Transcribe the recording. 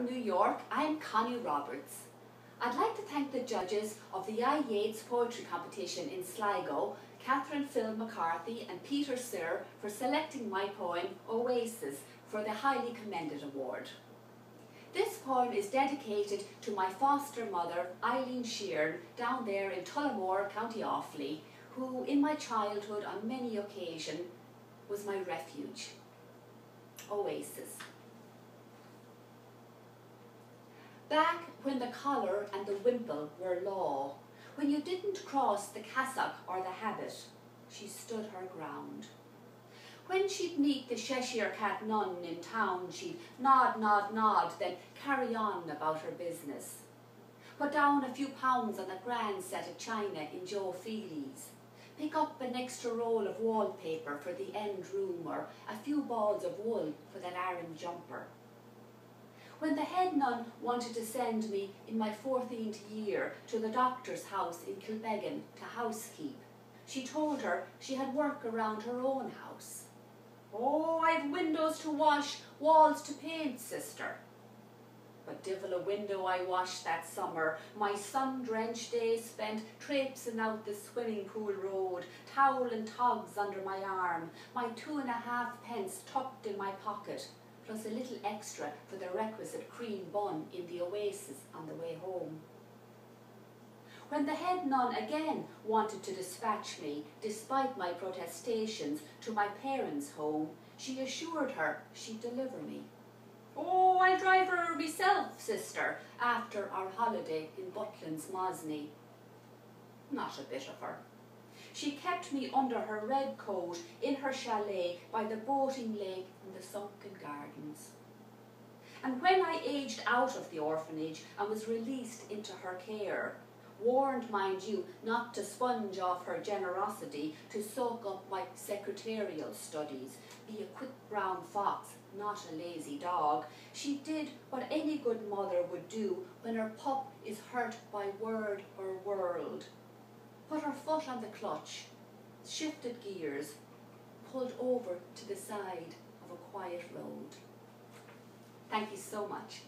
from New York, I'm Connie Roberts. I'd like to thank the judges of the iYeats Poetry Competition in Sligo, Catherine Phil MacCarthy and Peter Sirr for selecting my poem, Oasis, for the highly commended award. This poem is dedicated to my foster mother, Eileen Sheeran, down there in Tullamore, County Offaly, who in my childhood on many occasions was my refuge. Oasis. Back when the collar and the wimple were law, when you didn't cross the cassock or the habit, she stood her ground. When she'd meet the Cheshire Cat nun in town, she'd nod, nod, nod, then carry on about her business. Put down a few pounds on a grand set of china in Joe Feely's. Pick up an extra roll of wallpaper for the end room or a few balls of wool for that Aran jumper. When the head nun wanted to send me in my 14th year to the doctor's house in Kilbeggan to housekeep, she told her she had work around her own house. Oh, I've windows to wash, walls to paint, sister. But divil a window I washed that summer, my sun-drenched days spent traipsing out the swimming pool road, towel and togs under my arm, my two and a half pence tucked in my pocket, plus a little extra for the requisite cream bun in the oasis on the way home. When the head nun again wanted to dispatch me, despite my protestations, to my parents' home, she assured her she'd deliver me. Oh, I'll drive her myself, sister, after our holiday in Butlin's Mosney. Not a bit of her. She kept me under her red coat in her chalet by the boating lake and the sunken gardens. And when I aged out of the orphanage and was released into her care, warned, mind you, not to sponge off her generosity to soak up my secretarial studies, be a quick brown fox, not a lazy dog, she did what any good mother would do when her pup is hurt by word or world put her foot on the clutch, shifted gears, pulled over to the side of a quiet road. Thank you so much.